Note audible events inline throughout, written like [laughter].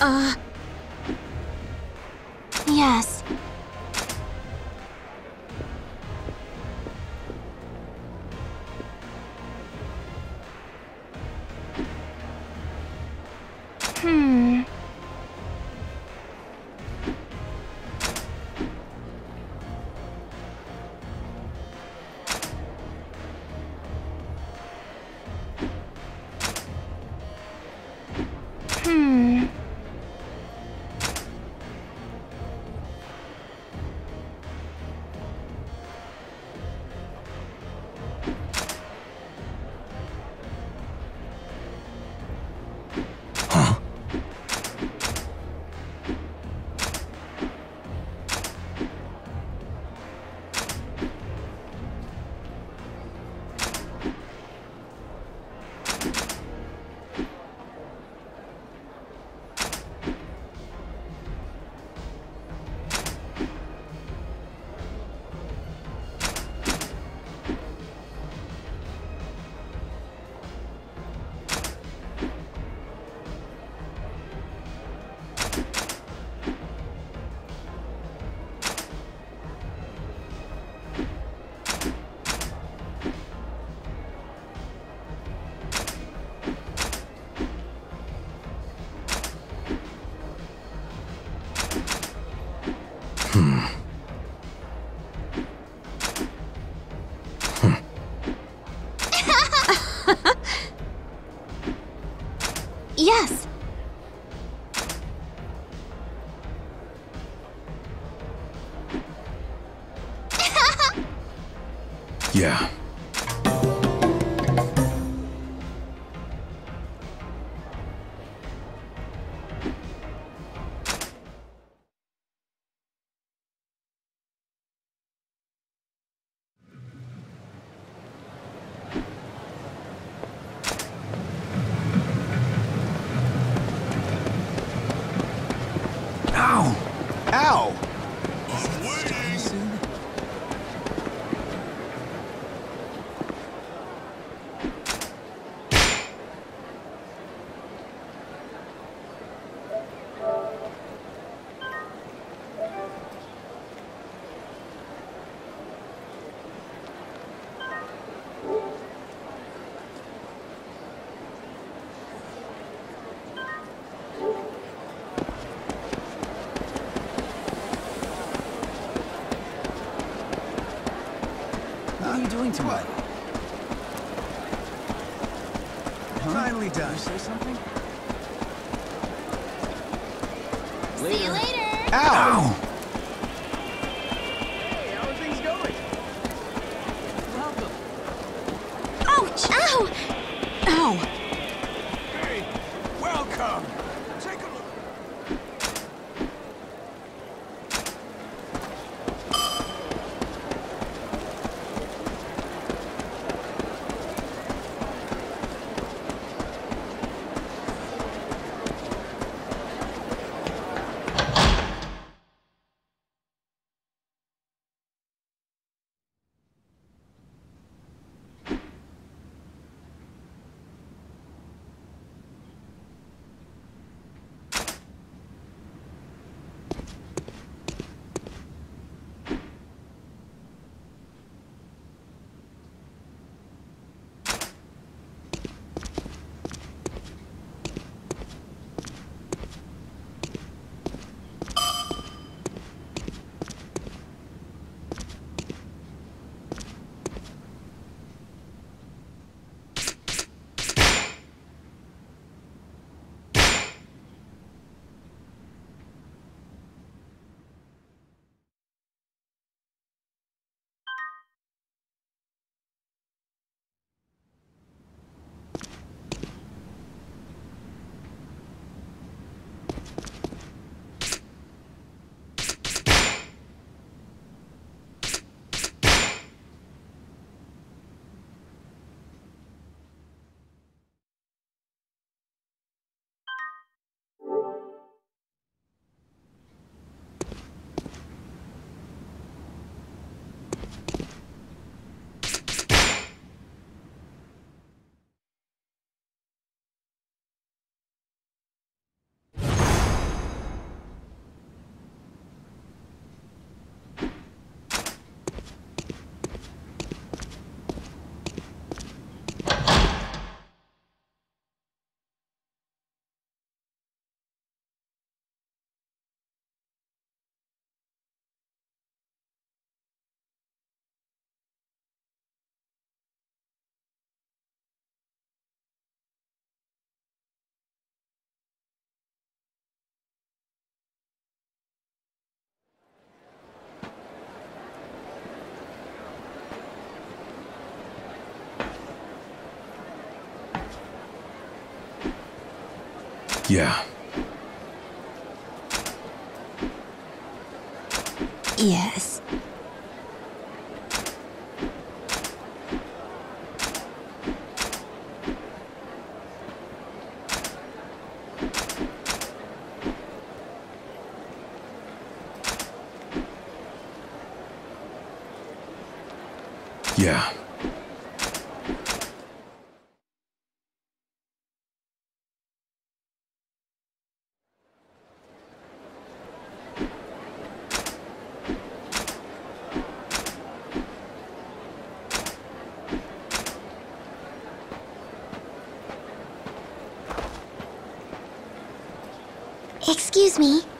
Uh... Yes. Yeah. What are you doing tonight? Finally Did done. you say something? See you later. Ow! Hey, Yeah. Yes. Yeah. Excuse me.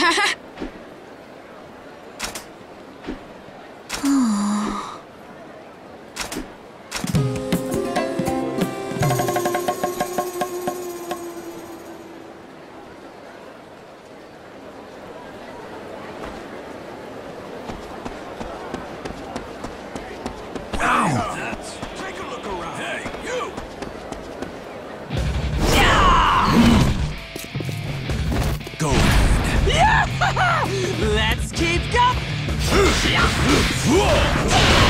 哈 [laughs] 哈 Whoa!